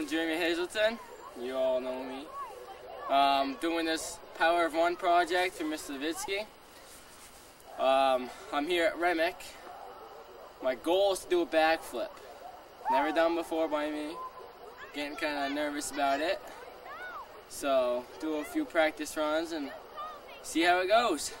I'm Jeremy Hazelton. You all know me. Um, doing this Power of One project for Mr. Lewinsky. Um, I'm here at Remick. My goal is to do a backflip. Never done before by me. Getting kind of nervous about it. So, do a few practice runs and see how it goes.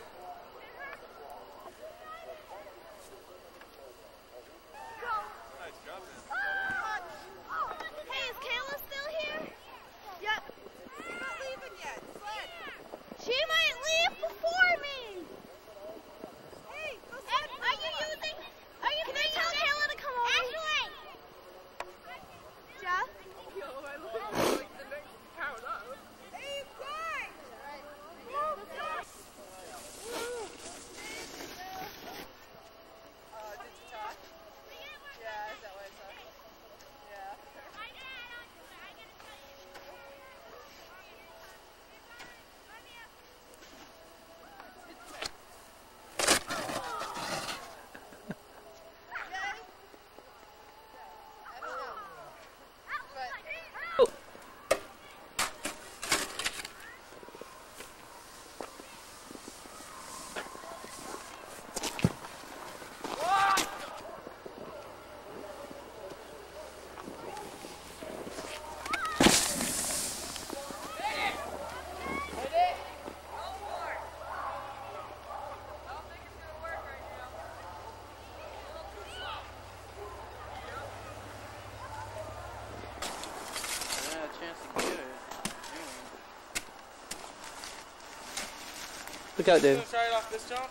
Look out, Dave. Try it off this jump.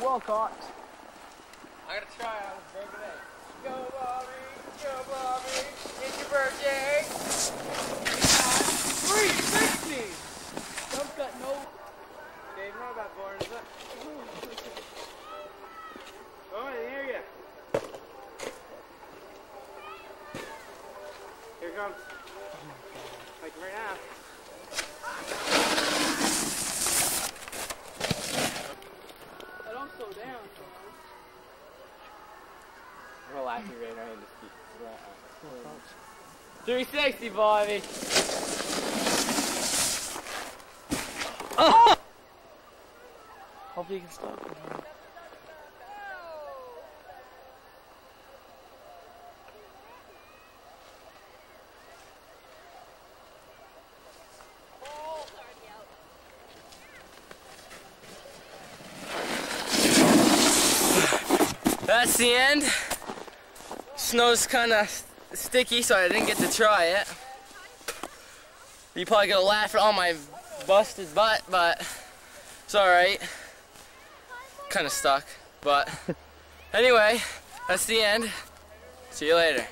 Well caught. I gotta try out this broken egg. Go Bobby, go Bobby, it's your birthday. 360! Jump got no. Dave, not about born, is it? Oh, I didn't hear ya. Here it comes. Like right now. I don't slow down. Relax your right hand, just keep right 360, Bobby. Hopefully you can stop. That's the end. Snow's kind of sticky, so I didn't get to try it. You probably gonna laugh at all my busted butt, but it's alright. Kind of stuck, but anyway, that's the end. See you later.